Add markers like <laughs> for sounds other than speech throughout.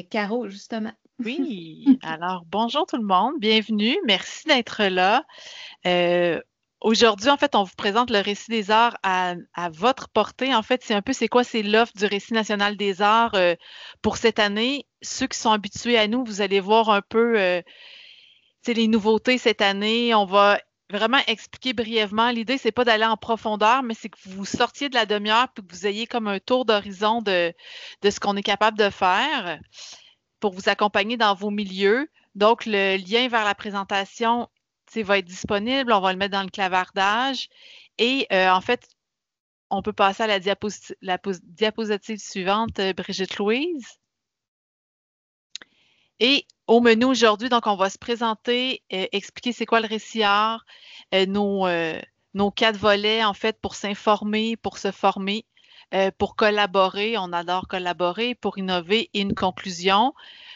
avec Caro, justement. Oui, <laughs> alors bonjour tout le monde, bienvenue, merci d'être là. Euh, aujourd'hui, en fait, on vous présente le récit des arts à, votre portée. En fait, c'est un peu, c'est quoi, c'est l'offre du récit national des arts euh, pour cette année. Ceux qui sont habitués à nous, vous allez voir un peu euh, les nouveautés cette année. On va vraiment expliquer brièvement. L'idée, c'est pas d'aller en profondeur, mais c'est que vous sortiez de la demi-heure et que vous ayez comme un tour d'horizon de, de ce qu'on est capable de faire pour vous accompagner dans vos milieux. Donc, le lien vers la présentation va être disponible. On va le mettre dans le clavardage. Et euh, en fait, on peut passer à la, diapositive suivante, euh, Brigitte Louise. Et au menu aujourd'hui, donc, on va se présenter, euh, expliquer c'est quoi le récit art, nos, nos quatre volets, en fait, pour s'informer, pour se former. Euh, pour collaborer. On adore collaborer pour innover et une conclusion.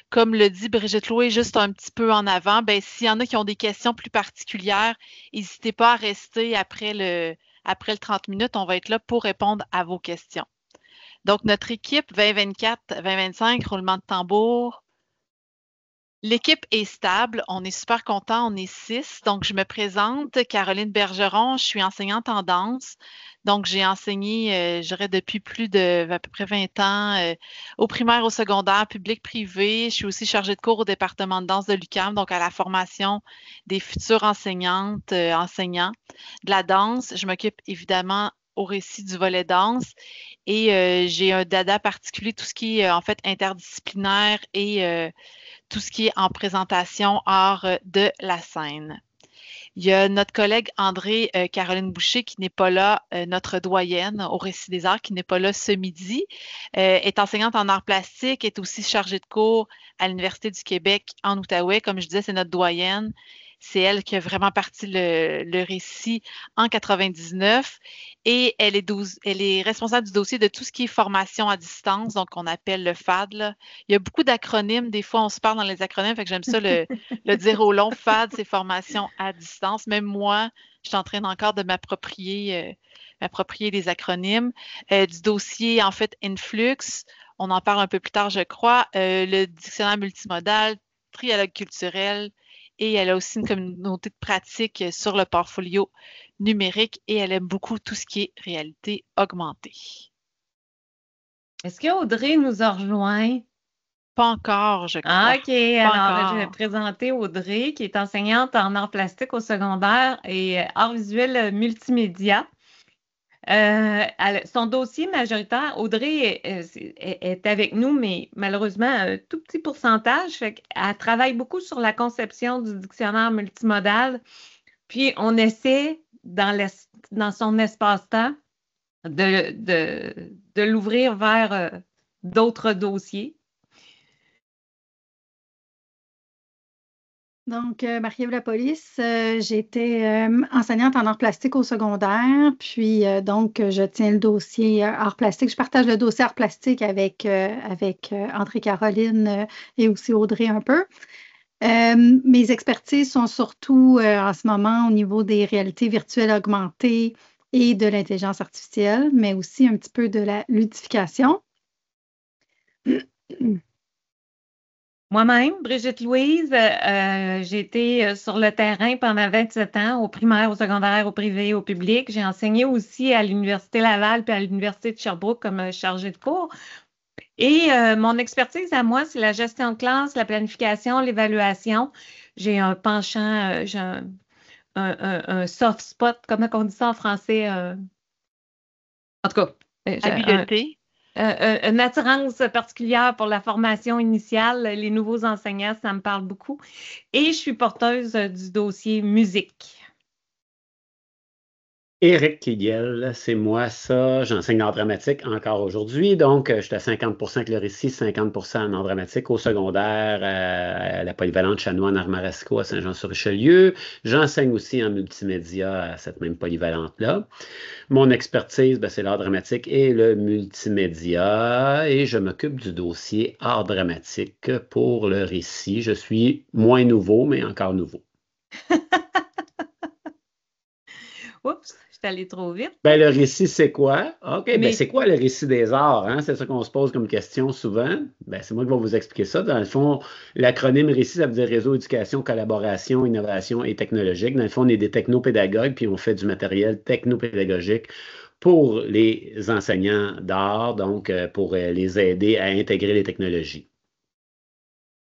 Comme le dit Brigitte Loué juste un petit peu en avant, ben, s'il y en a qui ont des questions plus particulières, n'hésitez pas à rester après le, après le 30 minutes. On va être là pour répondre à vos questions. Donc, notre équipe 2024-2025, roulement de tambour, L'équipe est stable, on est super content, on est six. Donc, je me présente, Caroline Bergeron, je suis enseignante en danse. Donc, j'ai enseigné, euh, je dirais, depuis plus de à peu près 20 ans euh, au primaire, au secondaire, public, privé. Je suis aussi chargée de cours au département de danse de l'UQAM, donc à la formation des futures enseignantes, euh, enseignants de la danse. Je m'occupe évidemment au récit du volet danse et j'ai un dada particulier, tout ce qui est en fait interdisciplinaire et tout ce qui est en présentation hors de la scène. Il y a notre collègue André euh, Caroline Boucher qui n'est pas là, euh, notre doyenne au Récit des Arts, qui n'est pas là ce midi, euh, est enseignante en arts plastiques, est aussi chargée de cours à l'Université du Québec en Outaouais. Comme je disais, c'est notre doyenne. C'est elle qui a vraiment parti le, récit en 99 et elle est, elle est, responsable du dossier de tout ce qui est formation à distance, donc on appelle le FAD. Il y a beaucoup d'acronymes, des fois on se parle dans les acronymes, fait que j'aime ça le, <laughs> dire au long. FAD, c'est formation à distance. Même moi, je suis en train encore de m'approprier euh, m'approprier les acronymes. Euh, du dossier, en fait, Influx, on en parle un peu plus tard, je crois. Euh, le dictionnaire multimodal, trialogue culturel, et elle a aussi une communauté de pratique sur le portfolio numérique et elle aime beaucoup tout ce qui est réalité augmentée. Est-ce qu'Audrey nous a rejoint? Pas encore, je crois. Ah, OK. Alors, je vais présenter Audrey, qui est enseignante en arts plastiques au secondaire et arts visuels multimédia. Euh, son dossier majoritaire, Audrey est, avec nous, mais malheureusement, un tout petit pourcentage. Elle travaille beaucoup sur la conception du dictionnaire multimodal. Puis, on essaie, dans, son espace-temps, de, de, l'ouvrir vers euh, d'autres dossiers. Donc, euh, Marie-Ève La Police, euh, j'étais euh, enseignante en art plastique au secondaire, puis donc je tiens le dossier art plastique. Je partage le dossier art plastique avec, avec André-Caroline et aussi Audrey un peu. mes expertises sont surtout en ce moment au niveau des réalités virtuelles augmentées et de l'intelligence artificielle, mais aussi un petit peu de la ludification. <clears throat> Moi-même, Brigitte Louise, euh, euh, j'ai été euh, sur le terrain pendant 27 ans, au primaire, au secondaire, au privé, au public. J'ai enseigné aussi à l'Université Laval puis à l'Université de Sherbrooke comme chargée de cours. Et mon expertise à moi, c'est la gestion de classe, la planification, l'évaluation. J'ai un penchant, j'ai un, soft spot, comment on dit ça en français? en tout cas. Habileté. Euh, euh, une attirance particulière pour la formation initiale. Les nouveaux enseignants, ça me parle beaucoup. Et je suis porteuse du dossier musique. Éric Kigiel, c'est moi ça. J'enseigne l'art dramatique encore aujourd'hui. Donc, je suis à 50% avec le récit, 50% en art dramatique au secondaire à la polyvalente Chanoine Armaresco à Saint-Jean-sur-Richelieu. J'enseigne aussi en multimédia à cette même polyvalente-là. Mon expertise, ben, c'est l'art dramatique et le multimédia. Et je m'occupe du dossier art dramatique pour le récit. Je suis moins nouveau, mais encore nouveau. <laughs> Oups, allée trop vite. Ben, le récit, c'est quoi? OK, ben, c'est quoi le récit des arts? Hein? C'est ça qu'on se pose comme question souvent. Ben, c'est moi qui vais vous expliquer ça. Dans le fond, l'acronyme récit, ça veut dire réseau, éducation, collaboration, innovation et technologique. Dans le fond, on est des technopédagogues, puis on fait du matériel technopédagogique pour les enseignants d'art, donc euh, pour euh, les aider à intégrer les technologies.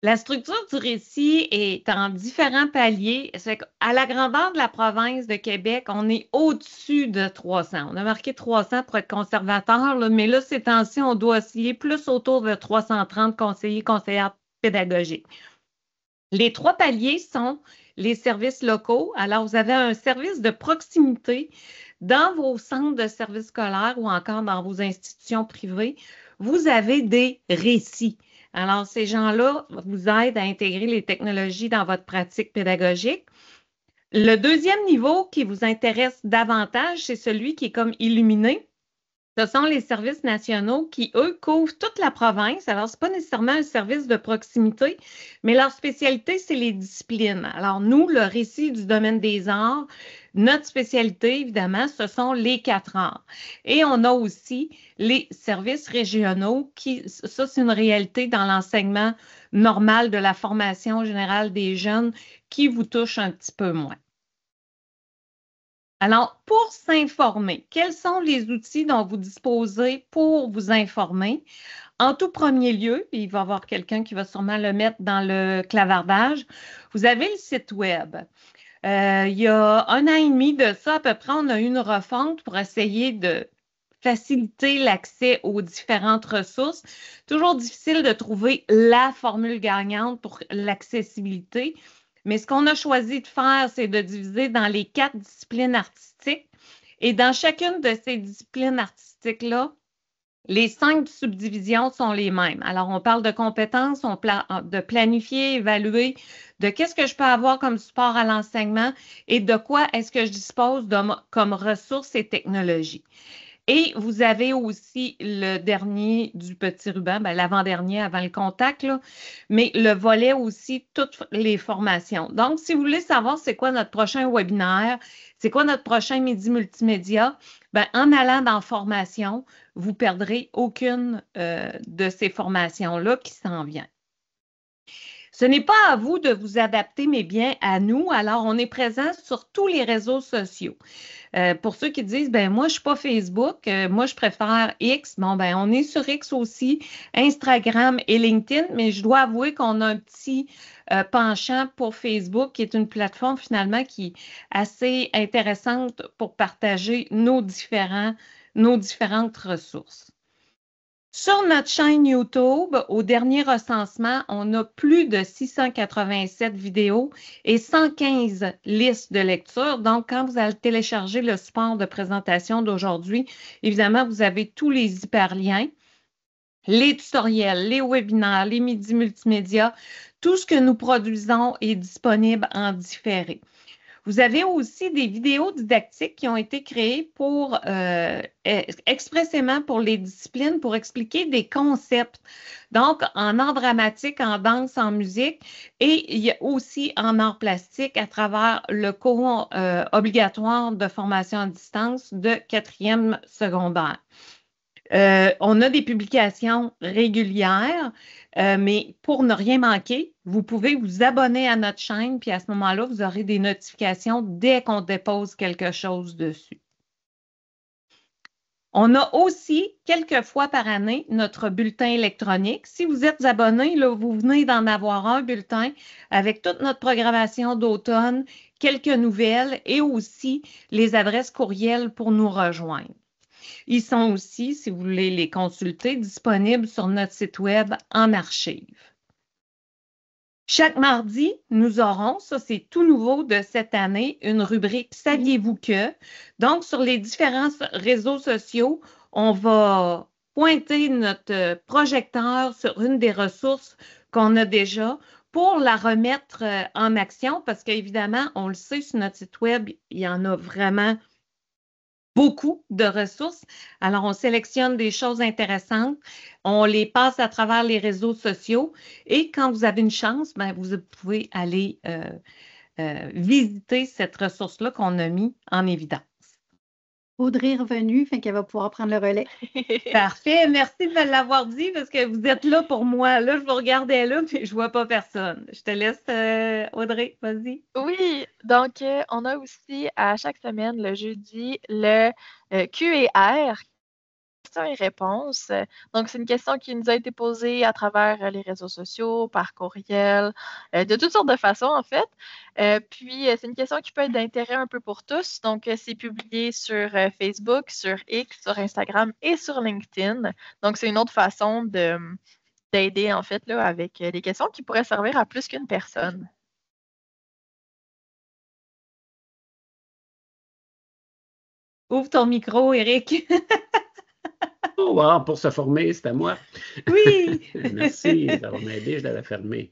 La structure du récit est en différents paliers. À la grandeur de la province de Québec, on est au-dessus de 300. On a marqué 300 pour être conservateur, mais là, ces temps-ci, on doit osciller plus autour de 330 conseillers, conseillères pédagogiques. Les trois paliers sont les services locaux. Alors, vous avez un service de proximité dans vos centres de services scolaires ou encore dans vos institutions privées. Vous avez des récits. Alors, ces gens-là vous aident à intégrer les technologies dans votre pratique pédagogique. Le deuxième niveau qui vous intéresse davantage, c'est celui qui est comme illuminé. Ce sont les services nationaux qui, eux, couvrent toute la province. Alors, ce n'est pas nécessairement un service de proximité, mais leur spécialité, c'est les disciplines. Alors, nous, le récit du domaine des arts, notre spécialité, évidemment, ce sont les quatre ans. Et on a aussi les services régionaux qui, ça, c'est une réalité dans l'enseignement normal de la formation générale des jeunes qui vous touche un petit peu moins. Alors, pour s'informer, quels sont les outils dont vous disposez pour vous informer? En tout premier lieu, il va y avoir quelqu'un qui va sûrement le mettre dans le clavardage, vous avez le site Web. Euh, il y a un an et demi de ça, à peu près, on a eu une refonte pour essayer de faciliter l'accès aux différentes ressources. Toujours difficile de trouver la formule gagnante pour l'accessibilité. Mais ce qu'on a choisi de faire, c'est de diviser dans les quatre disciplines artistiques. Et dans chacune de ces disciplines artistiques-là, les cinq subdivisions sont les mêmes. Alors, on parle de compétences, on de planifier, évaluer, de qu'est-ce que je peux avoir comme support à l'enseignement et de quoi est-ce que je dispose comme ressources et technologies. Et vous avez aussi le dernier du petit ruban, ben, l'avant-dernier avant le contact, mais le volet aussi toutes les formations. Donc, si vous voulez savoir c'est quoi notre prochain webinaire, c'est quoi notre prochain midi multimédia, ben, en allant dans formation, vous perdrez aucune euh, de ces formations-là qui s'en vient. Ce n'est pas à vous de vous adapter, mais bien à nous. Alors, on est présent sur tous les réseaux sociaux. Euh, pour ceux qui disent, ben moi, je suis pas Facebook, euh, moi, je préfère X. Bon, ben, on est sur X aussi, Instagram et LinkedIn, mais je dois avouer qu'on a un petit euh, penchant pour Facebook, qui est une plateforme finalement qui est assez intéressante pour partager nos différentes ressources. Sur notre chaîne YouTube, au dernier recensement, on a plus de 687 vidéos et 115 listes de lecture. Donc, quand vous allez télécharger le support de présentation d'aujourd'hui, évidemment, vous avez tous les hyperliens, les tutoriels, les webinaires, les midis multimédia. Tout ce que nous produisons est disponible en différé. Vous avez aussi des vidéos didactiques qui ont été créées pour euh, expressément pour les disciplines, pour expliquer des concepts. Donc, en art dramatique, en danse, en musique, et il y a aussi en art plastique à travers le cours euh, obligatoire de formation à distance de quatrième secondaire. Euh, on a des publications régulières, euh, mais pour ne rien manquer, vous pouvez vous abonner à notre chaîne, puis à ce moment-là, vous aurez des notifications dès qu'on dépose quelque chose dessus. On a aussi quelques fois par année notre bulletin électronique. Si vous êtes abonné, vous venez d'en avoir un bulletin avec toute notre programmation d'automne, quelques nouvelles et aussi les adresses courriels pour nous rejoindre. Ils sont aussi, si vous voulez les consulter, disponibles sur notre site Web en archive. Chaque mardi, nous aurons, ça c'est tout nouveau de cette année, une rubrique Saviez-vous que? Donc, sur les différents réseaux sociaux, on va pointer notre projecteur sur une des ressources qu'on a déjà pour la remettre euh, en action parce qu'évidemment, on le sait, sur notre site web, il y en a vraiment beaucoup de ressources. Alors, on sélectionne des choses intéressantes, on les passe à travers les réseaux sociaux et quand vous avez une chance, ben, vous pouvez aller euh, euh, visiter cette ressource-là qu'on a mis en évidence. Audrey est revenue, fait qu'elle va pouvoir prendre le relais. <laughs> Parfait. Merci de me l'avoir dit parce que vous êtes là pour moi. Là, je vous regardais là, mais je vois pas personne. Je te laisse, euh, Audrey, vas-y. Oui, donc euh, on a aussi à chaque semaine, le jeudi, le euh, Q&R et réponses. Donc, c'est une question qui nous a été posée à travers euh, les réseaux sociaux, par courriel, euh, de toutes sortes de façons, en fait. Euh, puis, c'est une question qui peut être d'intérêt un peu pour tous. Donc, c'est publié sur Facebook, sur X, sur Instagram et sur LinkedIn. Donc, c'est une autre façon d'aider, en fait, là, avec des questions qui pourraient servir à plus qu'une personne. Ouvre ton micro, Eric. <laughs> Oh, pour se former, c'est à moi. Oui. <laughs> Merci, va m'aider, je l'avais fermé.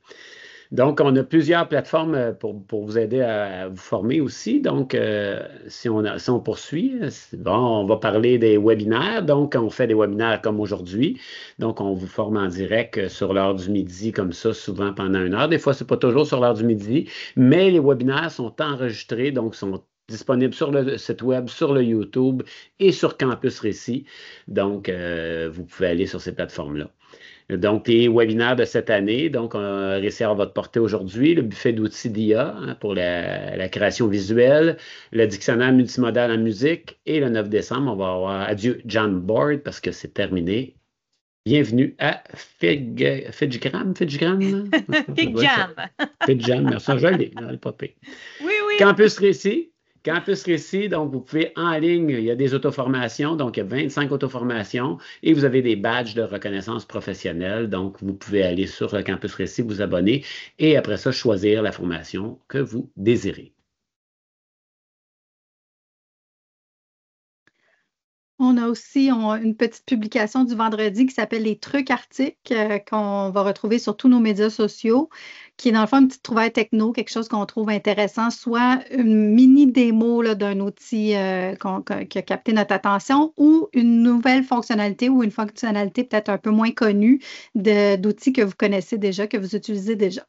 Donc, on a plusieurs plateformes euh, pour, vous aider à, vous former aussi. Donc, euh, si, on on poursuit, bon, on va parler des webinaires. Donc, on fait des webinaires comme aujourd'hui. Donc, on vous forme en direct sur l'heure du midi, comme ça, souvent pendant une heure. Des fois, ce n'est pas toujours sur l'heure du midi, mais les webinaires sont enregistrés, donc sont disponible sur le site web, sur le YouTube et sur Campus Récit. Donc, euh, vous pouvez aller sur ces plateformes-là. Donc, les webinaires de cette année, donc, on réussi va te porter aujourd'hui le buffet d'outils d'IA hein, pour la, création visuelle, le dictionnaire multimodal en musique et le 9 décembre, on va avoir Adieu John Board parce que c'est terminé. Bienvenue à Fidjgram, Fidjgram? <laughs> Fidjam. Fidjam, merci, je l'ai, Oui, oui. Campus Récit, Campus Récit, donc vous pouvez en ligne, il y a des auto-formations, donc il y a 25 auto-formations et vous avez des badges de reconnaissance professionnelle. Donc vous pouvez aller sur le Campus Récit, vous abonner et après ça, choisir la formation que vous désirez. On a aussi une petite publication du vendredi qui s'appelle Les trucs articles euh, qu'on va retrouver sur tous nos médias sociaux, qui est dans le fond une petite trouvaille techno, quelque chose qu'on trouve intéressant, soit une mini démo d'un outil euh, qui a capté notre attention ou une nouvelle fonctionnalité ou une fonctionnalité peut-être un peu moins connue d'outils que vous connaissez déjà, que vous utilisez déjà.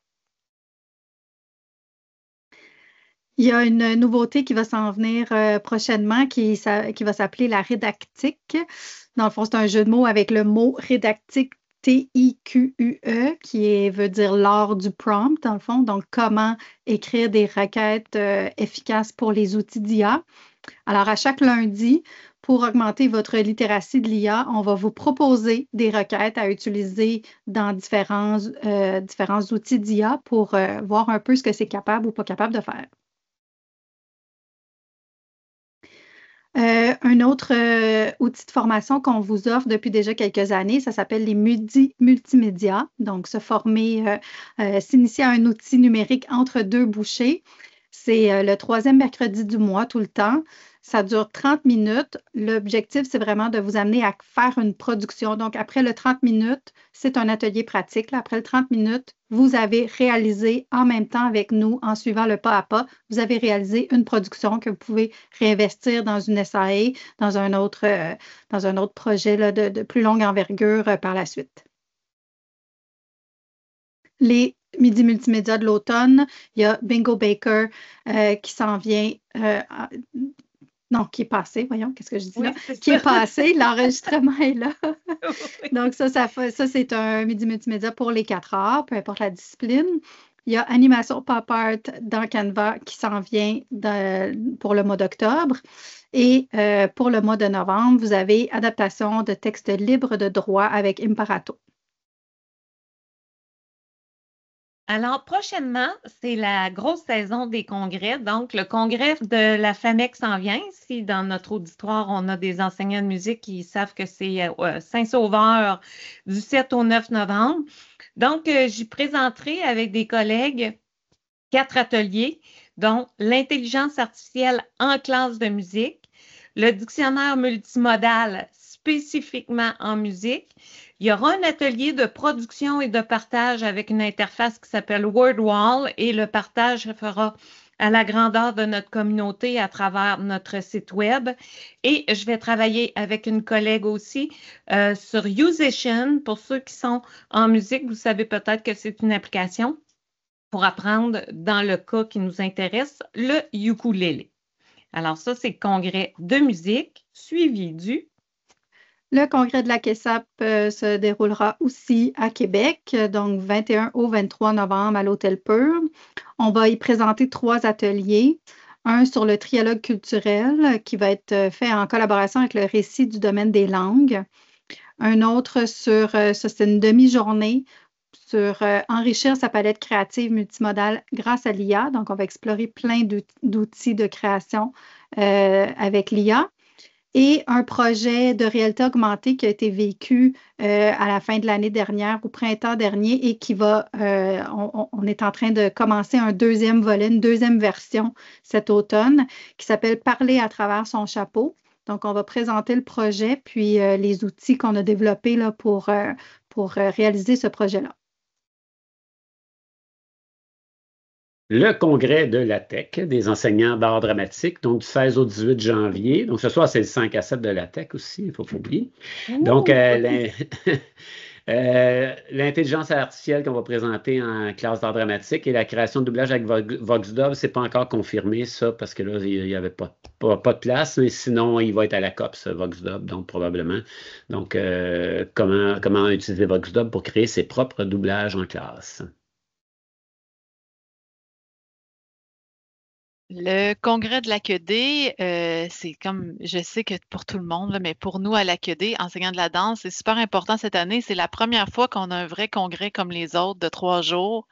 Il y a une nouveauté qui va s'en venir euh, prochainement qui, va s'appeler la rédactique. Dans le fond, c'est un jeu de mots avec le mot rédactique T-I-Q-U-E, qui veut dire l'art du prompt, dans le fond. Donc, comment écrire des requêtes euh, efficaces pour les outils d'IA. Alors, à chaque lundi, pour augmenter votre littératie de l'IA, on va vous proposer des requêtes à utiliser dans différents, euh, différents outils d'IA pour voir un peu ce que c'est capable ou pas capable de faire. Euh, un autre euh, outil de formation qu'on vous offre depuis déjà quelques années, ça s'appelle les multimédias. Donc, se former, euh, s'initier à un outil numérique entre deux bouchées. C'est le troisième mercredi du mois tout le temps. Ça dure 30 minutes. L'objectif, c'est vraiment de vous amener à faire une production. Donc, après le 30 minutes, c'est un atelier pratique. Après le 30 minutes, vous avez réalisé en même temps avec nous, en suivant le pas à pas, vous avez réalisé une production que vous pouvez réinvestir dans une SAE, dans un autre, euh, dans un autre projet de, plus longue envergure euh, par la suite. Les Midi Multimédia de l'automne, il y a Bingo Baker euh, qui s'en vient non, qui est passé, voyons, qu'est-ce que je dis là? qui est passé, l'enregistrement est là. <laughs> Donc, ça, ça, ça c'est un midi multimédia pour les quatre heures, peu importe la discipline. Il y a animation pop art dans Canva qui s'en vient pour le mois d'octobre. Et euh, pour le mois de novembre, vous avez adaptation de texte libre de droit avec Imparato. Alors, prochainement, c'est la grosse saison des congrès. Donc, le congrès de la FAMEC s'en vient. Si dans notre auditoire, on a des enseignants de musique qui savent que c'est euh, Saint-Sauveur du 7 au 9 novembre. Donc, euh, j'y présenterai avec des collègues quatre ateliers, dont l'intelligence artificielle en classe de musique, le dictionnaire multimodal spécifiquement en musique, il y aura un atelier de production et de partage avec une interface qui s'appelle WordWall et le partage se fera à la grandeur de notre communauté à travers notre site web. Et je vais travailler avec une collègue aussi euh, sur Musician. Pour ceux qui sont en musique, vous savez peut-être que c'est une application pour apprendre, dans le cas qui nous intéresse, le ukulélé. Alors ça, c'est le congrès de musique suivi du le congrès de la QESAP euh, se déroulera aussi à Québec, donc 21 au 23 novembre à l'Hôtel Pur. On va y présenter trois ateliers. Un sur le trialogue culturel qui va être euh, fait en collaboration avec le récit du domaine des langues. Un autre sur, euh, ça c'est une demi-journée sur enrichir sa palette créative multimodale grâce à l'IA. Donc, on va explorer plein d'outils de création avec l'IA et un projet de réalité augmentée qui a été vécu euh, à la fin de l'année dernière, au printemps dernier, et qui va, euh, on, est en train de commencer un deuxième volet, une deuxième version cet automne, qui s'appelle Parler à travers son chapeau. Donc, on va présenter le projet, puis euh, les outils qu'on a développés pour, pour réaliser ce projet-là. Le congrès de la TEC, des enseignants d'art dramatique, donc du 16 au 18 janvier. Donc ce soir, c'est le 5 à 7 de la TEC aussi, il faut pas oublier. Donc, euh, <laughs> euh, l'intelligence artificielle qu'on va présenter en classe d'art dramatique et la création de doublage avec VoxDub, c'est pas encore confirmé, ça, parce que là, il n'y avait pas, pas, de place, mais sinon, il va être à la COPS, VoxDub, donc probablement. Donc, euh, comment, comment utiliser VoxDub pour créer ses propres doublages en classe. Le congrès de l'AQD, euh, c'est comme, je sais que pour tout le monde, mais pour nous à l'AQD, enseignants de la danse, c'est super important cette année. C'est la première fois qu'on a un vrai congrès comme les autres de trois jours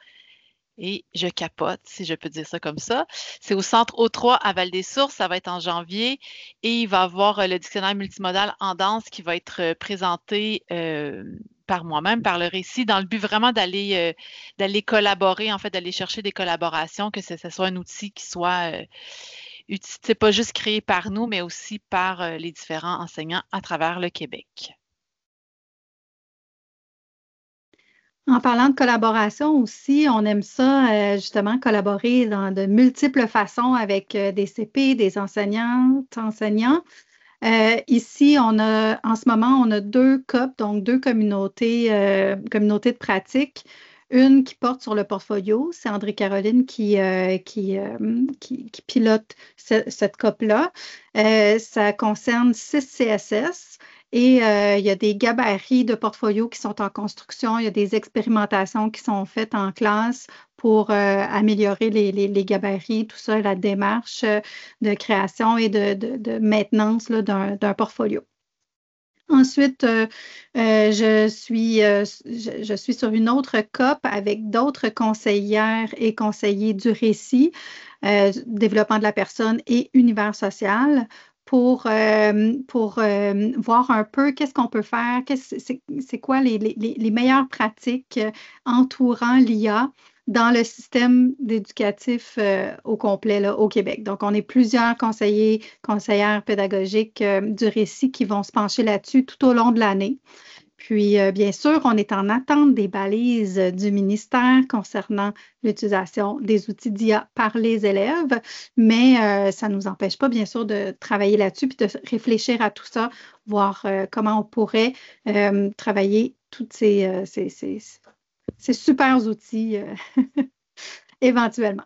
et je capote, si je peux dire ça comme ça. C'est au centre O3 à Val-des-Sources, ça va être en janvier et il va y avoir euh, le dictionnaire multimodal en danse qui va être euh, présenté euh, par moi-même, par le récit, dans le but vraiment d'aller d'aller collaborer, en fait, d'aller chercher des collaborations, que ce, soit un outil qui soit c'est pas juste créé par nous, mais aussi par les différents enseignants à travers le Québec. En parlant de collaboration aussi, on aime ça euh, justement collaborer dans de multiples façons avec euh, des CP, des enseignantes, enseignants. Euh, ici, en ce moment, on a deux COP, donc deux communautés, communautés de pratique. Une qui porte sur le portfolio, c'est André-Caroline qui, qui, qui, pilote cette COP-là. ça concerne six CSS. Et euh, il y a des gabarits de portfolio qui sont en construction. Il y a des expérimentations qui sont faites en classe pour euh, améliorer les, gabarits, tout ça, la démarche euh, de création et de, maintenance d'un portfolio. Ensuite, je, suis, je, suis sur une autre COP avec d'autres conseillères et conseillers du récit, développement de la personne et univers social pour, euh, euh, voir un peu qu'est-ce qu'on peut faire, c'est quoi les, meilleures pratiques euh, entourant l'IA dans le système éducatif au complet au Québec. Donc, on est plusieurs conseillers, conseillères pédagogiques du récit qui vont se pencher là-dessus tout au long de l'année. Puis, euh, bien sûr, on est en attente des balises du ministère concernant l'utilisation des outils d'IA par les élèves, mais euh, ça ne nous empêche pas, bien sûr, de travailler là-dessus puis de réfléchir à tout ça, voir euh, comment on pourrait travailler tous ces, ces, ces, super outils <laughs> éventuellement.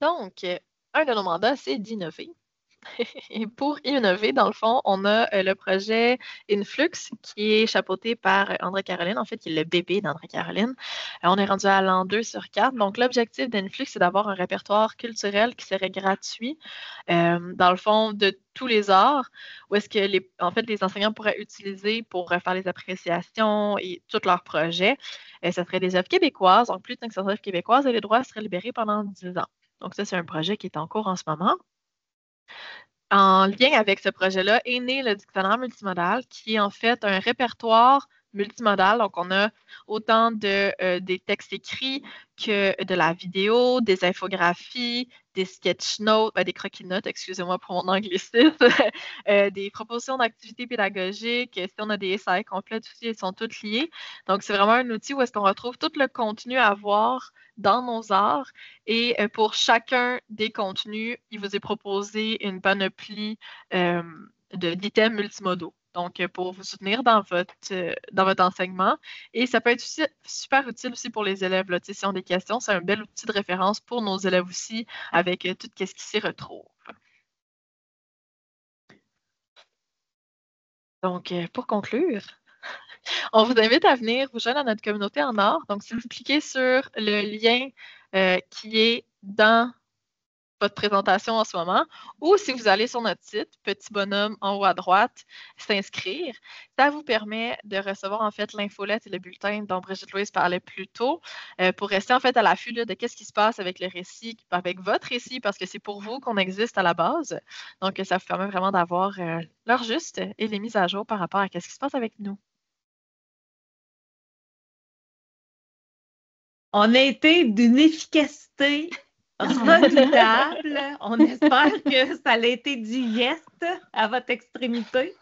Donc, un de nos mandats, c'est d'innover. <laughs> Et pour innover, dans le fond, on a euh, le projet Influx qui est chapeauté par André Caroline, en fait, qui est le bébé d'André Caroline. Euh, on est rendu à l'an 2 sur 4. Donc, l'objectif d'Influx, c'est d'avoir un répertoire culturel qui serait gratuit, euh, dans le fond, de tous les arts, où est-ce que les, en fait, les enseignants pourraient utiliser pour faire les appréciations et tous leurs projets. Et ça serait des œuvres québécoises, donc plus de 500 œuvres québécoises, et les droits seraient libérés pendant 10 ans. Donc, ça, c'est un projet qui est en cours en ce moment. En lien avec ce projet-là est né le dictionnaire multimodal, qui est en fait un répertoire multimodal. Donc, on a autant de, euh, des textes écrits que de la vidéo, des infographies, des sketch notes, ben, des croquis notes, excusez-moi pour mon anglicisme, <laughs> euh, des propositions d'activités pédagogiques. Si on a des essais complets aussi, ils sont toutes liés. Donc, c'est vraiment un outil où est-ce qu'on retrouve tout le contenu à voir dans nos arts. Et euh, pour chacun des contenus, il vous est proposé une panoplie d'items multimodaux. Donc pour vous soutenir dans votre, dans votre enseignement. Et ça peut être aussi super utile aussi pour les élèves. Là. S'ils ont des questions, c'est un bel outil de référence pour nos élèves aussi, avec tout ce qui s'y retrouve. Donc, pour conclure, <laughs> on vous invite à venir vous joindre à notre communauté en or. Donc, si vous cliquez sur le lien euh, qui est dans votre présentation en ce moment, ou si vous allez sur notre site, petit bonhomme en haut à droite, s'inscrire, ça vous permet de recevoir en fait l'infolette et le bulletin dont Brigitte Louise parlait plus tôt, euh, pour rester en fait à l'affût de qu'est-ce qui se passe avec le récit, avec votre récit, parce que c'est pour vous qu'on existe à la base. Donc, ça vous permet vraiment d'avoir euh, l'heure juste et les mises à jour par rapport à ce qui se passe avec nous. On a été d'une efficacité redoutable. On espère que ça a été digeste à votre extrémité.